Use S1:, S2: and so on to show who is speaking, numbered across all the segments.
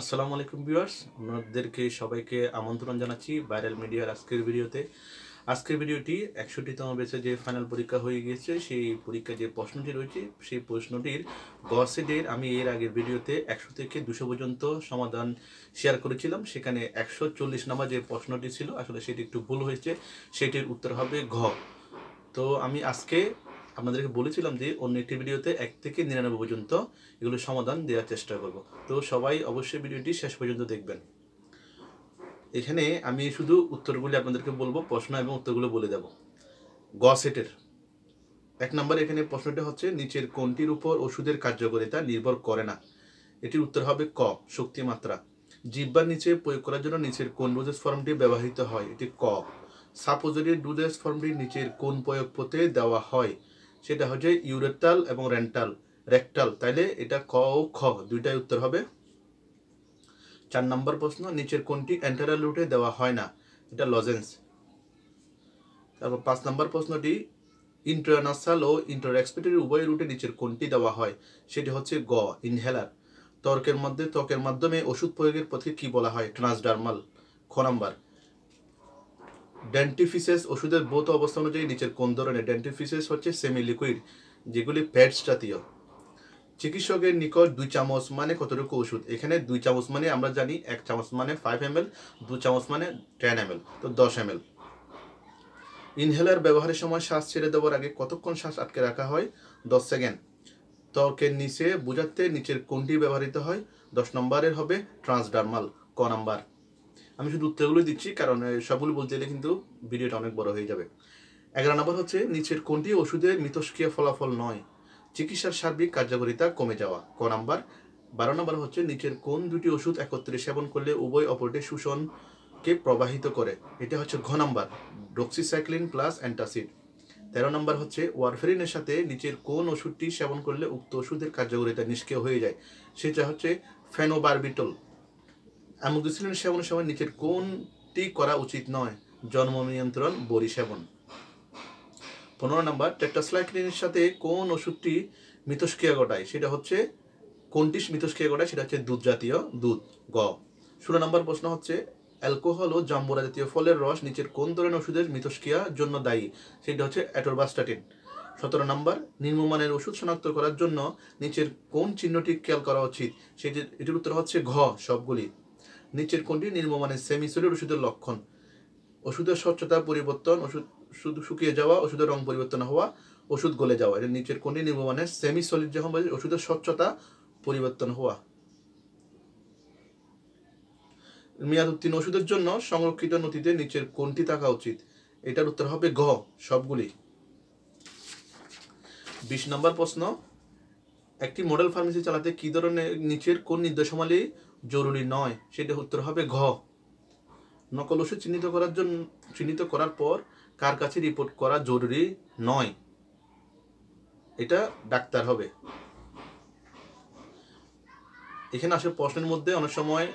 S1: আসসালামু আলাইকুম ভিউয়ার্স, আপনাদেরকে সবাইকে আমন্ত্রণ জানাচ্ছি ভাইরাল মিডিয়ার আজকের ভিডিওতে। আজকের ভিডিওটি একষট্টিতম বেচে যে ফাইনাল পরীক্ষা হয়ে গিয়েছে, সেই পরীক্ষায় যে প্রশ্নটি রয়েছে, সেই প্রশ্নটির গসেডের আমি এর আগের ভিডিওতে একশো থেকে দুশো পর্যন্ত সমাধান শেয়ার করেছিলাম। সেখানে একশো চল্লিশ নাম্বার যে প্রশ্নটি ছিল, আসলে সেটি একটু ভুল হয়েছে, সেটির উত্তর হবে ঘ। তো আমি আজকে আপনাদেরকে বলেছিলাম যে অন্য একটি ভিডিওতে এক থেকে নিরানব্বই পর্যন্ত এগুলো সমাধান দেওয়ার চেষ্টা করব। তো সবাই অবশ্যই ভিডিওটি শেষ পর্যন্ত দেখবেন। এখানে আমি শুধু উত্তরগুলি আপনাদেরকে বলব, প্রশ্ন এবং উত্তরগুলো বলে দেব। গ সেটের এক নম্বর এখানে প্রশ্নটা হচ্ছে, নিচের কোনটির উপর ওষুধের কার্যকারিতা নির্ভর করে না? এটির উত্তর হবে ক, শক্তিমাত্রা। জিব্বার নিচে প্রয়োগ করার জন্য নিচের কোন ডোজেস ফর্মটি ব্যবহৃত হয়? এটি ক সাপোজের ডোজেস ফর্মটি নিচের কোন প্রয়োগ পথে দেওয়া হয়? সেটা হচ্ছে ইউরেটাল এবং রেন্টাল, রেকটাল। তাইলে এটা ক ও খ, দুইটাই উত্তর হবে। চার নম্বর প্রশ্ন, নিচের কোনটি এন্টারাল রুটে দেওয়া হয় না? এটা লজেন্স। তারপর পাঁচ নম্বর প্রশ্নটি, ইন্টারনাসাল ও ইন্টারএক্সপেটরি উভয় রুটে নিচের কোনটি দেওয়া হয়? সেটি হচ্ছে গ, ইনহেলার। ত্বকের মধ্যে, ত্বকের মাধ্যমে ওষুধ প্রয়োগের পথে কি বলা হয়? ট্রান্সডার্মাল। খ নাম্বার ডেন্টিফিসেস ওষুধের বোধ অবস্থা অনুযায়ী নিচের কোন ধরনের ডেন্টিফিসেস হচ্ছে সেমি লিকুইড যেগুলি প্যাডস জাতীয়। চিকিৎসকের নিকট দুই চামচ মানে কতটুকু ওষুধ? এখানে দুই চামচ মানে আমরা জানি, এক চামচ মানে ফাইভ এম এল দু চামচ মানে টেন এম তো দশ এম ইনহেলার ব্যবহারের সময় শ্বাস ছেড়ে দেওয়ার আগে কতক্ষণ শ্বাস আটকে রাখা হয়? দশ সেকেন্ড। ত্বকের নিচে বোঝাতে নিচের কোনটি ব্যবহৃত হয়? দশ নম্বরের হবে ট্রান্সডার্মাল, ক নাম্বার। আমি শুধু উত্তরগুলো দিচ্ছি, কারণ সবগুলো বলতে গেলে কিন্তু ভিডিওটা অনেক বড় হয়ে যাবে। এগারো নম্বর হচ্ছে, নিচের কোনটি ওষুধের মিতস্ক্রিয়া ফলাফল নয়? চিকিৎসার সার্বিক কার্যকারিতা কমে যাওয়া। ক নাম্বার? বারো নম্বর হচ্ছে, নিচের কোন দুটি ওষুধ একত্রে সেবন করলে উভয় অপরটি শোষণকে প্রবাহিত করে? এটা হচ্ছে ঘ নাম্বার ডক্সিসাইক্লিন প্লাস অ্যান্টাসিড তেরো নম্বর হচ্ছে ওয়ারফেরিনের সাথে নিচের কোন ওষুধটি সেবন করলে উক্ত ওষুধের কার্যকারিতা নিষ্ক্রিয় হয়ে যায়? সেটা হচ্ছে ফেনোবারবিটল অ্যামোক্সিসিলিন সেবনের সময় নিচের কোনটি করা উচিত নয়? জন্ম নিয়ন্ত্রণ, বড়ি সেবন। পনেরো নম্বর, টেট্রাসাইক্লিনের সাথে কোন ওষুধটি মিথস্ক্রিয়া ঘটায়? সেটা হচ্ছে, কোনটি মিথস্ক্রিয়া ঘটায়? সেটা হচ্ছে দুধ জাতীয় দুধ, গ। ষোলো নম্বর প্রশ্ন হচ্ছে, অ্যালকোহল ও জাম্বুরা জাতীয় ফলের রস নিচের কোন ধরনের ওষুধের মিথস্ক্রিয়ার জন্য দায়ী? সেটা হচ্ছে অ্যাটোরবাস্টাটিন সতেরো নম্বর নিম্নমানের ওষুধ শনাক্ত করার জন্য নিচের কোন চিহ্নটি খেয়াল করা উচিত? সেটি এটির উত্তর হচ্ছে ঘ, সবগুলি। নিচের কোনটি নির্মমানের সেমিসোলিড ওষুধের লক্ষণ। ওষুধের স্বচ্ছতা পরিবর্তন, ওষুধ শুধু শুকিয়ে যাওয়া, ওষুধের রং পরিবর্তন হওয়া, ওষুধ গলে যাওয়া। এটা নিচের কোনটি নির্মমানের সেমি সলিড যখন বলে, ওষুধের স্বচ্ছতা পরিবর্তন হওয়া। মেয়াদ উত্তীর্ণ ওষুধের জন্য সংরক্ষিত নথিতে নিচের কোনটি থাকা উচিত। এটার উত্তর হবে ঘ সবগুলি। বিশ নম্বর প্রশ্ন, একটি মডেল ফার্মেসি চালাতে কি ধরনের নিচের কোন নির্দেশমালী জরুরি নয়, সেটা উত্তর হবে ঘ। নকল ওষুধ চিহ্নিত করার জন্য চিহ্নিত করার পর কার কাছে রিপোর্ট করা জরুরি নয়? এটা ডাক্তার হবে। এখানে আসলে প্রশ্নের মধ্যে অনেক সময়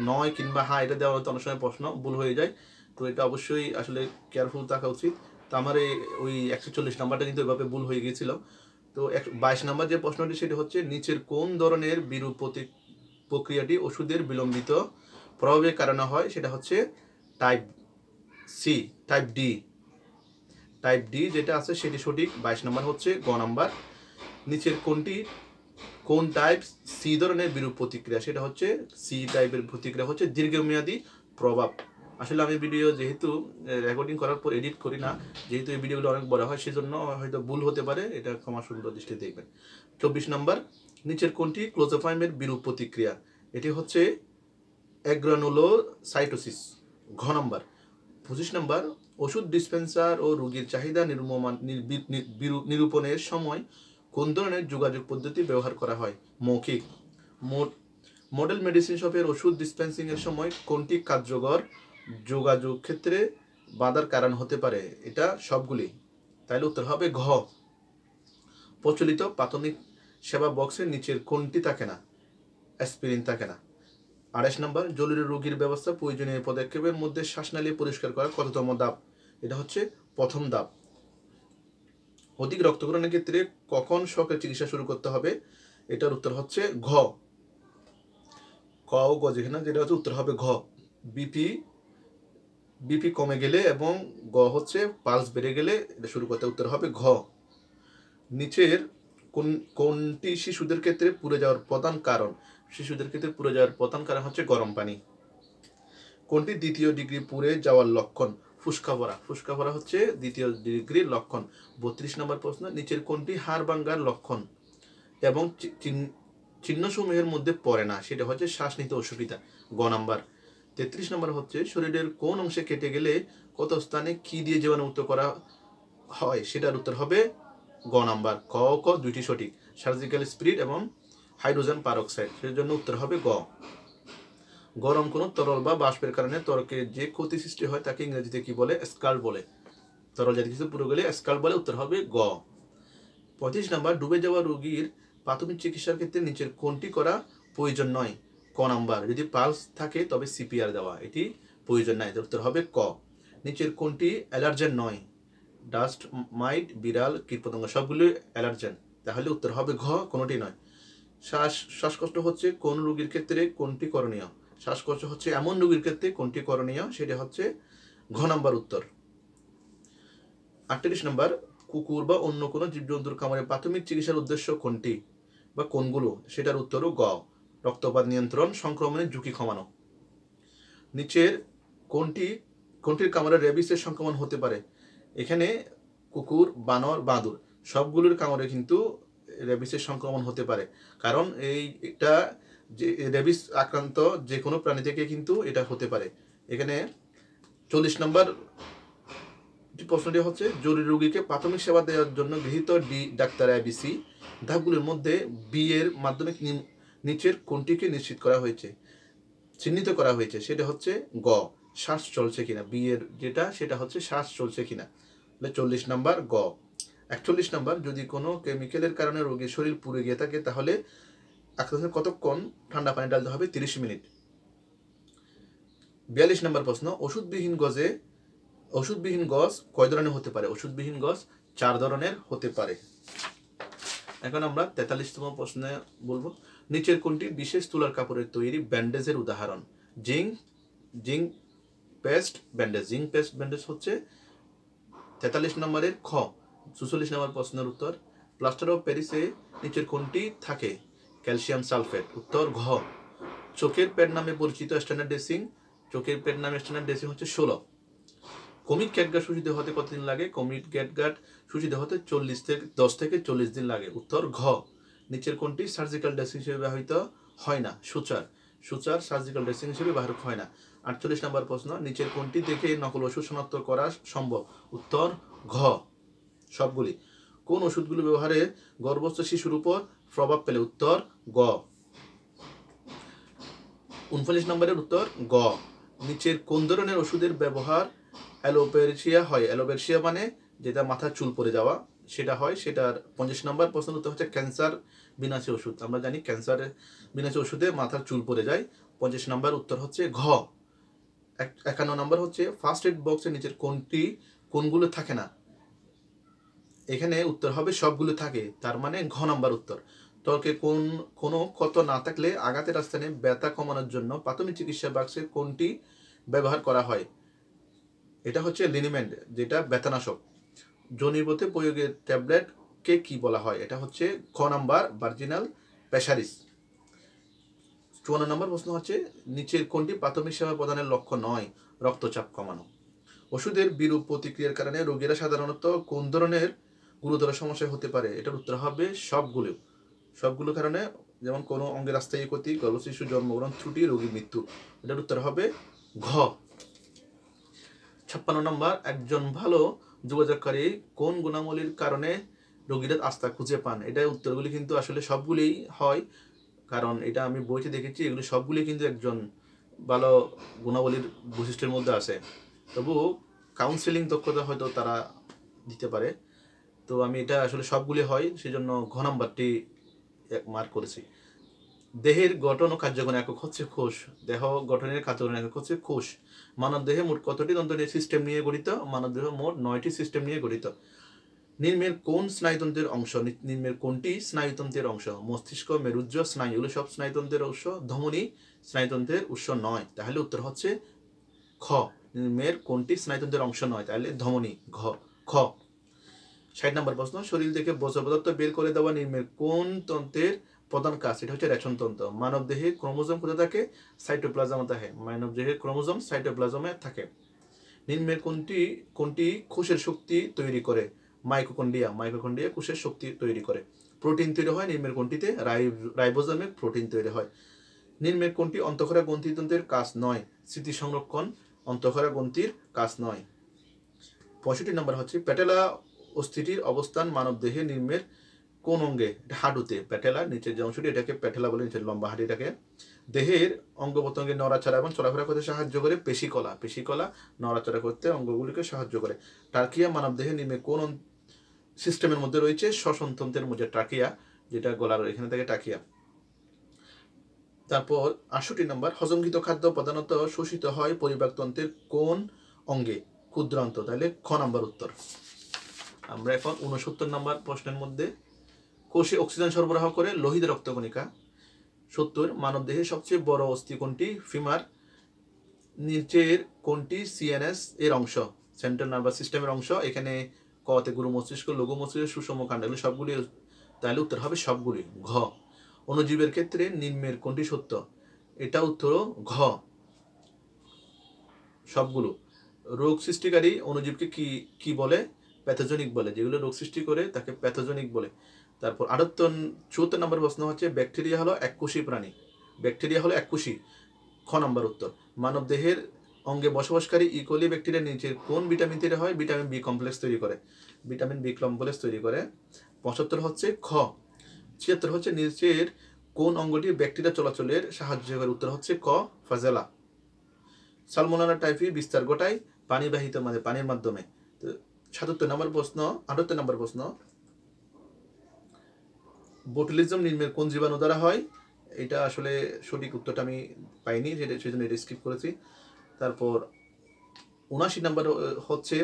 S1: নয় কিংবা হ্যাঁ এটা দেওয়া হয়তো অনেক সময় প্রশ্ন, ভুল হয়ে যায়। তো এটা অবশ্যই আসলে কেয়ারফুল থাকা উচিত। তো আমার এই ওই একশো চল্লিশ নাম্বারটা কিন্তু এভাবে ভুল হয়ে গিয়েছিল। তো এক, বাইশ নাম্বার যে প্রশ্নটি, সেটা হচ্ছে, নিচের কোন ধরনের বিরূপ প্রতি প্রক্রিয়াটি ওষুধের বিলম্বিত প্রভাবের কারণে হয়, সেটা হচ্ছে type C type D type D যেটা আছে, সেটি সঠিক। বাইশ নম্বর হচ্ছে গ নাম্বার। নিচের কোনটি? কোন টাইপ সি ধরনের বিরূপ প্রতিক্রিয়া? সেটা হচ্ছে সি টাইপের প্রতিক্রিয়া হচ্ছে দীর্ঘমেয়াদী প্রভাব। আসলে আমি ভিডিও যেহেতু রেকর্ডিং করার পর এডিট করি না, যেহেতু এই ভিডিওগুলো অনেক বড় হয়, সেজন্য হয়তো ভুল হতে পারে। এটা ক্ষমা সুন্দর দৃষ্টি দেখবেন। চব্বিশ নম্বর। নিচের কোনটি? ক্লোজোফাইমের বিরূপ প্রতিক্রিয়া। এটি হচ্ছে অ্যাগ্রানুলোসাইটোসিস ঘ নম্বর। পঁচিশ নম্বর, ওষুধ ডিসপেন্সার ও রোগীর চাহিদা নির্মমান নিরূপণের সময় কোন ধরনের যোগাযোগ পদ্ধতি ব্যবহার করা হয়? মৌখিক। মডেল মেডিসিন শপের ওষুধ ডিসপেন্সিংয়ের সময় কোনটি কার্যকর যোগাযোগ ক্ষেত্রে বাধার কারণ হতে পারে? এটা সবগুলি। তাইলে উত্তর হবে ঘ। প্রচলিত প্রাথমিক সেবা বক্সের নিচের কোনটি থাকে না অ্যাসপিরিন থাকে না। আড়াইশ নম্বর, জরুরি রোগীর ব্যবস্থা, প্রয়োজনীয় পদক্ষেপের মধ্যে শ্বাসনালী পরিষ্কার করা কততম দাব এটা হচ্ছে প্রথম দাব অধিক রক্তকরণের ক্ষেত্রে কখন শখের চিকিৎসা শুরু করতে হবে, এটার উত্তর হচ্ছে ঘ। ক ও গ যেখানে যেটা হচ্ছে উত্তর হবে ঘ। বিপি বিপি কমে গেলে এবং গ হচ্ছে পালস বেড়ে গেলে এটা শুরু করতে উত্তর হবে ঘ। নিচের কোন, কোনটি শিশুদের ক্ষেত্রে পুড়ে যাওয়ার প্রধান কারণ? শিশুদের ক্ষেত্রে পুড়ে যাওয়ার প্রধান কারণ হচ্ছে গরম পানি। কোনটি দ্বিতীয় ডিগ্রি পুড়ে যাওয়ার লক্ষণ? ফুসকা ভরা। ফুসকা ভরা হচ্ছে দ্বিতীয় ডিগ্রির লক্ষণ। বত্রিশ নম্বর প্রশ্ন, নিচের কোনটি হাড় ভাঙ্গার লক্ষণ? এবং চিহ্ন- চিহ্নসমূহের মধ্যে পড়ে না, সেটা হচ্ছে শ্বাস নিতে অসুবিধা। গ নাম্বার। তেত্রিশ নম্বর হচ্ছে, শরীরের কোন অংশে কেটে গেলে কত স্থানে কি দিয়ে জীবাণুমুক্ত করা হয়? সেটার উত্তর হবে গ নাম্বার, ক ক দুইটি সঠিক। সার্জিক্যাল স্পিরিট এবং হাইড্রোজেন পারক্সাইড। সেটার জন্য উত্তর হবে গ। গরম কোনো তরল বা বাষ্পের কারণে ত্বকে যে ক্ষতি সৃষ্টি হয় তাকে ইংরেজিতে কি বলে? স্কাল বলে। তরল জাতীয় কিছু পুরো গেলে স্কাল বলে উত্তর হবে গ। পঁচিশ নাম্বার, ডুবে যাওয়া রোগীর প্রাথমিক চিকিৎসার ক্ষেত্রে নিচের কোনটি করা প্রয়োজন নয়? ক নাম্বার, যদি পালস থাকে তবে সিপিআর দেওয়া। এটি প্রয়োজন এর উত্তর হবে ক। নিচের কোনটি অ্যালার্জেন নয়? ডাস্ট মাইট, বিড়াল, কীটপতঙ্গ সবগুলো অ্যালার্জেন। তাহলে উত্তর হবে ঘ, কোনোটি নয়। শ্বাস, শ্বাসকষ্ট হচ্ছে কোন রোগীর ক্ষেত্রে কোনটি করণীয়? শ্বাসকষ্ট হচ্ছে এমন রোগীর ক্ষেত্রে কোনটি করণীয়? সেটা হচ্ছে ঘ নাম্বার উত্তর। আটত্রিশ নম্বর, কুকুর বা অন্য কোনো জীবজন্তুর কামড়ে প্রাথমিক চিকিৎসার উদ্দেশ্য কোনটি বা কোনগুলো? সেটার উত্তরও গ। রক্তপাত নিয়ন্ত্রণ, সংক্রমণের ঝুঁকি কমানো। নিচের কোনটি, কোনটির কামড়ে রেবিসের সংক্রমণ হতে পারে? এখানে কুকুর, বানর, বাঁদুর, সবগুলোর কামড়ে কিন্তু রেবিসের সংক্রমণ হতে পারে। কারণ এই এটা যে রেবিস আক্রান্ত যে কোনো প্রাণী থেকে কিন্তু এটা হতে পারে। এখানে চল্লিশ নম্বর প্রশ্নটি হচ্ছে, জরুরি রোগীকে প্রাথমিক সেবা দেওয়ার জন্য গৃহীত ডি ডাক্তার আইবিসি ধাপগুলির মধ্যে বি এর মাধ্যমে নিচের কোনটিকে নিশ্চিত করা হয়েছে, চিহ্নিত করা হয়েছে, সেটা হচ্ছে গ। শ্বাস চলছে কিনা বি এর যেটা, সেটা হচ্ছে শ্বাস চলছে কিনা। চল্লিশ নাম্বার গ। একচল্লিশ নাম্বার, যদি কোনো কেমিক্যালের কারণে রোগীর শরীর পুড়ে গিয়ে থাকে, তাহলে কতক্ষণ ঠান্ডা পানি ডালতে হবে? তিরিশ মিনিট। বিয়াল্লিশ নম্বর প্রশ্ন, ওষুধবিহীন গজে, ওষুধবিহীন গজ কয় ধরনের হতে পারে? ওষুধবিহীন গজ চার ধরনের হতে পারে। এখন আমরা তেতাল্লিশতম প্রশ্নে বলব, নিচের কোনটি বিশেষ তুলার কাপড়ের তৈরি ব্যান্ডেজের উদাহরণ? Zinc zinc paste bandage zinc paste bandage হচ্ছে তেতাল্লিশ নম্বরের খ, চুচল্লিশ নম্বর প্রশ্নের উত্তর। প্লাস্টার অফ প্যারিসে নিচের কোনটি থাকে? ক্যালসিয়াম সালফেট, উত্তর ঘ। চোখের প্যাড নামে পরিচিত স্ট্যান্ডার্ড ড্রেসিং, চোখের প্যাড নামে স্ট্যান্ডার্ড ড্রেসিং হচ্ছে ষোলো। কমিট ক্যাটগাট সূচিত হতে কতদিন লাগে? কমিট ক্যাটগাট সূচিত হতে চল্লিশ থেকে, দশ থেকে চল্লিশ দিন লাগে। উত্তর ঘ। নিচের কোনটি সার্জিক্যাল ড্রেসিং হিসেবে ব্যবহৃত হয় না? সুচার। সুচার সার্জিক্যাল ড্রেসিং হিসেবে ব্যবহার হয় না। আটচল্লিশ নম্বর প্রশ্ন, নিচের কোনটি দেখে নকল ওষুধ শনাক্ত করা সম্ভব? উত্তর, ঘ। সবগুলি। কোন ওষুধগুলো ব্যবহারে গর্ভস্থ শিশুর উপর প্রভাব পেলে উত্তর, গ। উনচল্লিশ নম্বরের উত্তর, গ। নিচের কোন ধরনের ওষুধের ব্যবহার অ্যালোপেরসিয়া হয়? অ্যালোপেরসিয়া মানে যেটা মাথার চুল পড়ে যাওয়া। সেটা হয়, সেটার পঞ্চাশ নম্বর প্রশ্ন উত্তর হচ্ছে ক্যান্সার বিনাশী ওষুধ। আমরা জানি ক্যান্সারের বিনাশী ওষুধে মাথার চুল পড়ে যায়। পঞ্চাশ নম্বর উত্তর হচ্ছে ঘ। এক- একান্ন নম্বর হচ্ছে ফার্স্ট এড বক্সের নিচের কোনটি, কোনগুলো থাকে না? এখানে উত্তর হবে সবগুলো থাকে, তার মানে ঘ নাম্বার উত্তর। ত্বকে কোন, কোনো ক্ষত না থাকলে আঘাতের স্থানে ব্যথা কমানোর জন্য প্রাথমিক চিকিৎসা বাক্সে কোনটি ব্যবহার করা হয়? এটা হচ্ছে লিনিমেন্ট, যেটা ব্যথানাশক। জনিপথে প্রয়োগের ট্যাবলেটকে কি বলা হয়? এটা হচ্ছে খ নাম্বার ভার্জিনাল প্রেশারিস চুয়ান্ন নম্বর প্রশ্ন হচ্ছে, নিচের কোনটি প্রাথমিক সেবা প্রদানের লক্ষ্য নয়? রক্তচাপ কমানো। ওষুধের বিরূপ প্রতিক্রিয়ার কারণে রোগীরা সাধারণত কোন ধরনের গুরুতর সমস্যা হতে পারে? এটার উত্তর হবে সবগুলো। সবগুলো কারণে যেমন কোনো অঙ্গের আস্থায়ী ক্ষতি গর্ভশিশু জন্মগ্রহণ ত্রুটি রোগীর মৃত্যু। এটার উত্তর হবে ঘ। ছাপ্পান্ন নম্বর, একজন ভালো যোগাযোগকারী কোন গুণাবলীর কারণে রোগীরা আস্থা খুঁজে পান? এটা উত্তরগুলি কিন্তু আসলে সবগুলিই হয়। কারণ এটা আমি বইতে দেখেছি, এগুলি সবগুলি কিন্তু একজন ভালো গুণাবলীর বৈশিষ্ট্যের মধ্যে আছে। তবু কাউন্সেলিং দক্ষতা হয়তো তারা দিতে পারে। তো আমি এটা আসলে সবগুলি হয়, সেজন্য ঘ নাম্বারটি মার্ক করেছি। দেহের গঠন ও কার্যক্রম একক হচ্ছে কোষ। দেহ গঠনের কার্যক্রম একক হচ্ছে কোষ। মানব দেহে মোট কতটি তন্ত্র সিস্টেম নিয়ে গঠিত? মানব দেহ মোট নয়টি সিস্টেম নিয়ে গঠিত। নিম্নের কোন স্নায়ুতন্ত্রের অংশ? নিম্নের কোনটি স্নায়ুতন্ত্রের অংশ? মস্তিষ্ক, মেরুজ্জ স্নায়ু এগুলো সব স্নায়ুতন্ত্রের অংশ ধমনী স্নায়ুতন্ত্রের উৎস নয়। তাহলে উত্তর হচ্ছে খ। নিম্নের কোনটি স্নায়ুতন্ত্রের অংশ নয়? তাহলে ধমনী, ঘ। খ। ষাট নম্বর প্রশ্ন। শরীর থেকে বজ্র পদার্থ বের করে দেওয়া নিম্নের কোন তন্ত্রের প্রধান কাজ এটা হচ্ছে রেশন তন্ত্র। মানব দেহে ক্রোমোজোম কোথায় থাকে? সাইটোপ্লাজমে থাকে। মানব দেহে ক্রোমোজোম সাইটোপ্লাজমে থাকে। নিম্নের কোনটি কোনটি কোষের শক্তি তৈরি করে? মাইক্রোকন্ডিয়া মাইক্রোকন্ডিয়া কোষের শক্তি তৈরি করে। প্রোটিন তৈরি হয় নিম্নের কোনটিতে? রাই- রাইবোজোমে প্রোটিন তৈরি হয়। নিম্নের কোনটি অন্তঃক্ষরা গ্রন্থিতন্ত্রের কাজ নয়? স্মৃতি সংরক্ষণ অন্তঃক্ষরা গ্রন্থির কাজ নয়। পঁয়ষট্টি নম্বর হচ্ছে, প্যাটেলা অস্থিটির অবস্থান মানব দেহে নিম্নের কোন অঙ্গে হাঁটুতে, প্যাটেলা, নিচের যে অংশটি, এটাকে প্যাটেলা বলে, নিচের লম্বা হাঁটিটাকে দেহের অঙ্গ প্রত্যঙ্গের নড়াচড়া এবং চলাফেরা করতে সাহায্য করে পেশিকলা। পেশিকলা নড়াচড়া করতে অঙ্গগুলিকে সাহায্য করে। টার্কিয়া মানব দেহে নিম্নে কোন সিস্টেমের মধ্যে রয়েছে? শ্বসনতন্ত্রের মধ্যে টাকিয়া যেটা গলার এখানে থেকে টাকিয়া তারপর আটষট্টি নম্বর, হজমকৃত খাদ্য প্রধানত শোষিত হয় পরিপাকতন্ত্রের কোন অঙ্গে? ক্ষুদ্রান্ত, তাহলে খ নাম্বার উত্তর। আমরা এখন উনসত্তর নম্বর প্রশ্নের মধ্যে কোষে অক্সিজেন সরবরাহ করে লোহিত রক্তকণিকা সত্তর মানবদেহে সবচেয়ে বড় অস্থি কোনটি? ফিমার। নিচের কোনটি? সিএনএস এর অংশ। সেন্ট্রাল নার্ভাস সিস্টেমের অংশ। এখানে কতে গুরু মস্তিষ্ক, লঘু মস্তিষ্ক, সুষম কাণ্ড, এগুলো সবগুলি তাহলে উত্তর হবে সবগুলি। ঘ। অণুজীবের ক্ষেত্রে নিম্নের কোনটি সত্য? এটা উত্তর ঘ। সবগুলো। রোগ সৃষ্টিকারী অণুজীবকে কি কি বলে? প্যাথোজনিক বলে। যেগুলো রোগ সৃষ্টি করে তাকে প্যাথোজনিক বলে। তারপর আটাত্তর, চুয়াত্তর নম্বর প্রশ্ন হচ্ছে, ব্যাকটেরিয়া হলো এককোষী প্রাণী। ব্যাকটেরিয়া হলো এককোষী খ নম্বর উত্তর। মানব দেহের অঙ্গে বসবাসকারী ইকোলি ব্যাকটেরিয়া নিচের কোন ভিটামিন তৈরি হয়? ভিটামিন বি কমপ্লেক্স তৈরি করে। ভিটামিন বি কমপ্লেক্স তৈরি করে। পঁচাত্তর হচ্ছে খ। ছিয়াত্তর হচ্ছে নিচের কোন অঙ্গটি ব্যাকটেরিয়া চলাচলের সাহায্য করে? উত্তর হচ্ছে ক, ফাজেলা। সালমোনালা টাইফি বিস্তার ঘটায় পানিবাহিত মানে পানির মাধ্যমে। তো সাতাত্তর নম্বর প্রশ্ন, আটাত্তর নম্বর প্রশ্ন বোটুলিজম নির্মের কোন জীবাণু দ্বারা হয়, এটা আসলে সঠিক উত্তরটা আমি পাইনি যেটা সেই জন্য এটা স্কিপ করেছি। তারপর উনাশি নম্বর হচ্ছে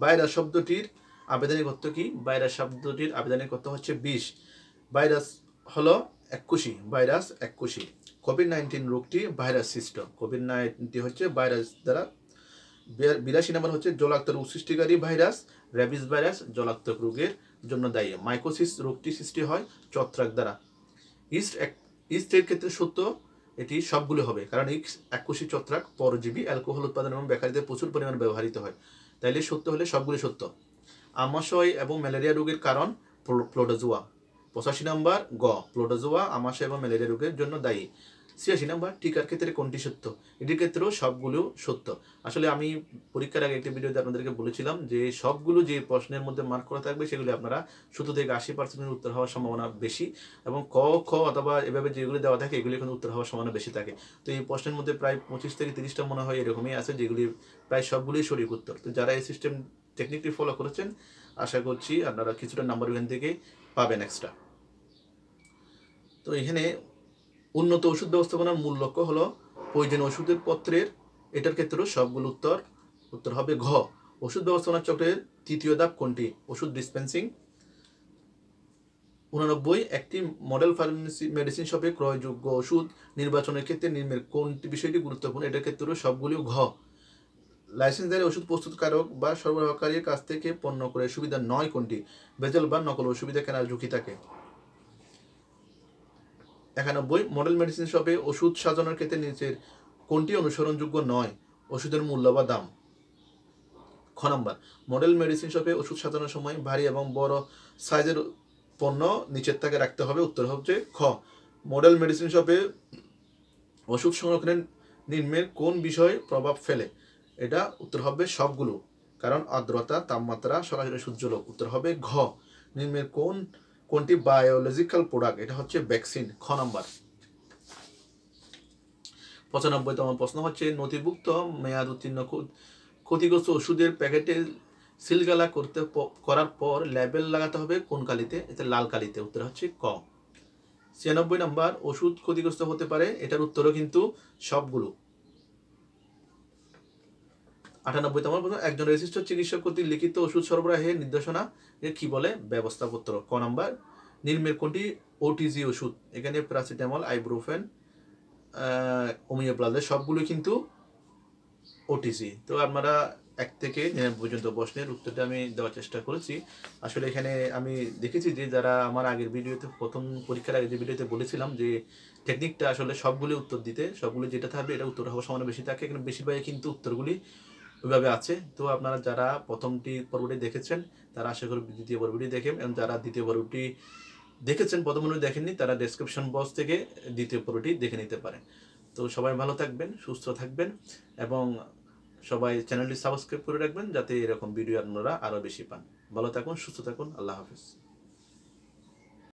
S1: ভাইরাস শব্দটির আবেদনিক অর্থ কি? ভাইরাস শব্দটির আবেদনিক অর্থ হচ্ছে বিষ। ভাইরাস হলো এককুশি ভাইরাস এককুশি কোভিড নাইন্টিন রোগটি ভাইরাস সৃষ্ট কোভিড নাইন্টিন হচ্ছে ভাইরাস দ্বারা বিরা- বিরাশি নাম্বার হচ্ছে জলাক্ত রোগ সৃষ্টিকারী ভাইরাস, র্যাবিস ভাইরাস জলাক্ত রোগের জন্য দায়ী। মাইকোসিস রোগটি সৃষ্টি হয় ছত্রাক দ্বারা। ইস্ট ইস্টের ক্ষেত্রে সত্য, এটি সবগুলো হবে। কারণ এই এককোষী ছত্রাক পরজীবী, অ্যালকোহল উৎপাদন এবং বেকারিতে প্রচুর পরিমাণে ব্যবহৃত হয়। তাইলে সত্য হলে সবগুলি সত্য। আমাশয় এবং ম্যালেরিয়া রোগের কারণ প্লো- প্লোটোজোয়া। পঁচাশি নম্বর গ, প্লোটোজোয়া, আমাশয় এবং ম্যালেরিয়া রোগের জন্য দায়ী। ছিয়াশি নম্বর, টিকার ক্ষেত্রে কোনটি সত্য? এটির ক্ষেত্রেও সবগুলো সত্য। আসলে আমি পরীক্ষার আগে একটি ভিডিওতে আপনাদেরকে বলেছিলাম যে সবগুলো যে প্রশ্নের মধ্যে মার্ক করা থাকবে সেগুলি আপনারা সত্তর থেকে আশি পার্সেন্টের উত্তর হওয়ার সম্ভাবনা বেশি এবং ক, খ অথবা এভাবে যেগুলি দেওয়া থাকে এগুলি কিন্তু উত্তর হওয়ার সম্ভাবনা বেশি থাকে। তো এই প্রশ্নের মধ্যে প্রায় পঁচিশ থেকে তিরিশটা মনে হয় এরকমই আছে যেগুলি প্রায় সবগুলোই সঠিক উত্তর। তো যারা এই সিস্টেম টেকনিকটি ফলো করেছেন, আশা করছি আপনারা কিছুটা নাম্বার এখান থেকে পাবেন এক্সট্রা তো এখানে উন্নত ওষুধ ব্যবস্থাপনার মূল লক্ষ্য হলো প্রয়োজনীয় ওষুধের পত্রের, এটার ক্ষেত্রেও সবগুলো উত্তর উত্তর হবে ঘ। ওষুধ ব্যবস্থাপনা চক্রের তৃতীয় ধাপ কোনটি? ওষুধ ডিসপেন্সিং উনানব্বই, একটি মডেল ফার্মেসি মেডিসিন শপে ক্রয়যোগ্য ওষুধ নির্বাচনের ক্ষেত্রে নির্মের কোনটি বিষয়টি গুরুত্বপূর্ণ, এটার ক্ষেত্রেও সবগুলিও ঘ। লাইসেন্সধারী ওষুধ প্রস্তুতকারক বা সরবরাহকারীর কাছ থেকে পণ্য করে সুবিধা নয় কোনটি? ভেজাল বা নকল অসুবিধা কেনার ঝুঁকি থাকে। একানব্বই মডেল মেডিসিন শপে ওষুধ সাজানোর ক্ষেত্রে নিচের কোনটি অনুসরণযোগ্য নয়? ওষুধের মূল্য বা দাম? খ নম্বর মডেল মেডিসিন শপে ওষুধ সাজানোর সময় ভারী এবং বড় সাইজের পণ্য নিচের থেকে রাখতে হবে। উত্তর হচ্ছে খ মডেল মেডিসিন শপে ওষুধ সংরক্ষণের নিম্নের কোন বিষয় প্রভাব ফেলে? এটা উত্তর হবে সবগুলো, কারণ আর্দ্রতা, তাপমাত্রা সরাসরি সূর্যলোক উত্তর হবে ঘ, নিম্নের কোন কোনটি বায়োলজিক্যাল প্রোডাক্ট এটা হচ্ছে ভ্যাকসিন খ নম্বর। পঁচানব্বইতম প্রশ্ন হচ্ছে, নথিভুক্ত মেয়াদ উত্তীর্ণ ক্ষতিগ্রস্ত ওষুধের প্যাকেটে সিলগালা করতে করার পর লেবেল লাগাতে হবে কোন কালিতে? এতে লাল কালিতে। উত্তর হচ্ছে ক। ছিয়ানব্বই নম্বর, ওষুধ ক্ষতিগ্রস্ত হতে পারে, এটার উত্তরও কিন্তু সবগুলো। আটানব্বইতম প্রশ্ন, একজন রেজিস্ট চিকিৎসক কর্তৃক লিখিত ওষুধ সরবরাহের নির্দেশনা কি বলে? ব্যবস্থাপত্র, ক নাম্বার। নির্মের কোনটি? ওটিজি ওষুধ, এখানে প্যারাসিটামল আইব্রোফেন ওমিওপ্লাজে সবগুলো কিন্তু ওটিসি তো আপনারা এক থেকে পর্যন্ত প্রশ্নের উত্তরটা আমি দেওয়ার চেষ্টা করেছি। আসলে এখানে আমি দেখেছি যে যারা আমার আগের ভিডিওতে, প্রথম পরীক্ষার আগে যে ভিডিওতে বলেছিলাম যে টেকনিকটা আসলে সবগুলি উত্তর দিতে, সবগুলি যেটা থাকবে এটা উত্তর হওয়ার সমান বেশি থাকে। এখানে বেশিরভাগই কিন্তু উত্তরগুলি ওইভাবে আছে। তো আপনারা যারা প্রথমটি পর্বটি দেখেছেন, তারা আশা করি দ্বিতীয় পর্বটি দেখেন এবং যারা দ্বিতীয় পর্বটি দেখেছেন, প্রথম পর্বটি দেখেননি, তারা ডেসক্রিপশন বক্স থেকে দ্বিতীয় পর্বটি দেখে নিতে পারেন। তো সবাই ভালো থাকবেন, সুস্থ থাকবেন এবং সবাই চ্যানেলটি সাবস্ক্রাইব করে রাখবেন যাতে এরকম ভিডিও আপনারা আরও বেশি পান। ভালো থাকুন, সুস্থ থাকুন, আল্লাহ হাফিজ।